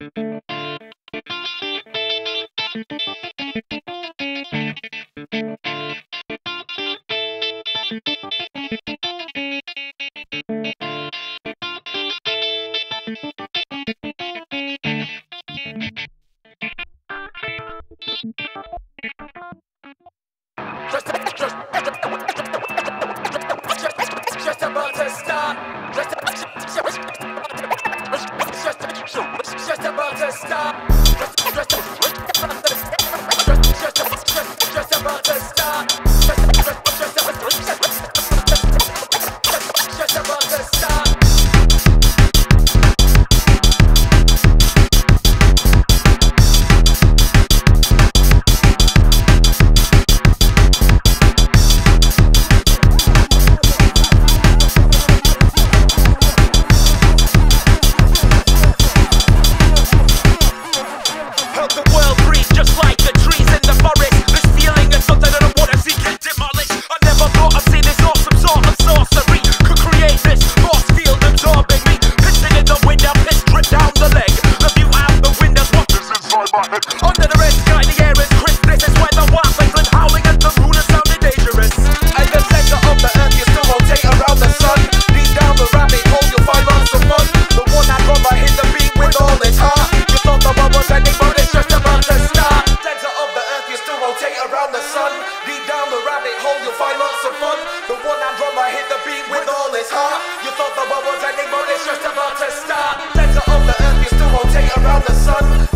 Just, stop. Hold, hole, you'll find lots of fun. The one hand drummer hit the beat with all his heart. You thought the world was ending, but it's just about to start. Center of the earth, you still rotate around the sun.